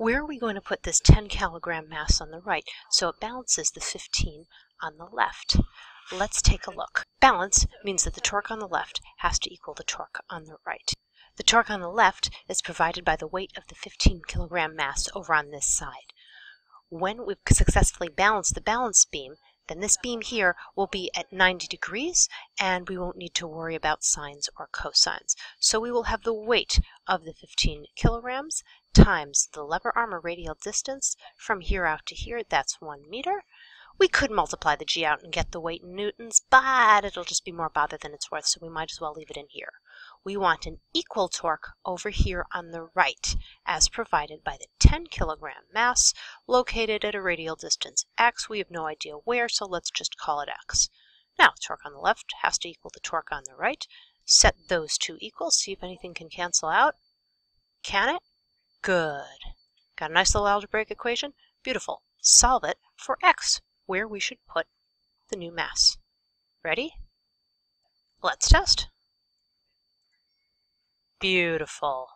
where are we going to put this 10 kilogram mass on the right so it balances the 15 on the left? Let's take a look. Balance means that the torque on the left has to equal the torque on the right. The torque on the left is provided by the weight of the 15 kilogram mass over on this side. When we've successfully balanced the balance beam, then this beam here will be at 90 degrees and we won't need to worry about sines or cosines. So we will have the weight of the 15 kilograms times the lever arm or radial distance from here out to here, that's one meter. We could multiply the g out and get the weight in newtons, but it'll just be more bother than it's worth, so we might as well leave it in here. We want an equal torque over here on the right, as provided by the 10 kilogram mass located at a radial distance x. We have no idea where, so let's just call it x. Now, torque on the left has to equal the torque on the right. Set those two equal, see if anything can cancel out. Can it? Good. Got a nice little algebraic equation? Beautiful. Solve it for x where we should put the new mass. Ready? Let's test. Beautiful.